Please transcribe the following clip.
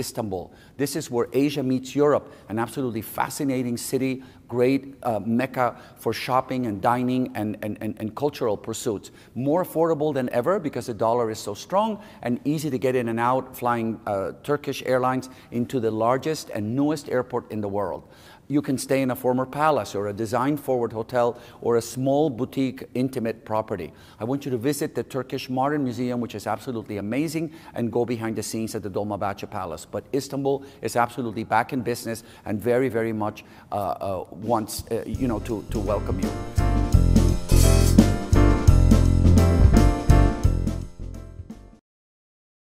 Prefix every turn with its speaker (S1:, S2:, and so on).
S1: Istanbul. This is where Asia meets Europe, an absolutely fascinating city, great uh, mecca for shopping and dining and, and, and, and, cultural pursuits. More affordable than ever because the dollar is so strong and easy to get in and out flying uh, Turkish Airlines into the largest and newest airport in the world you can stay in a former palace or a design forward hotel or a small boutique intimate property. I want you to visit the Turkish Modern Museum, which is absolutely amazing, and go behind the scenes at the Dolmabahce Palace. But Istanbul is absolutely back in business and very, very much uh, uh, wants uh, you know, to, to welcome you.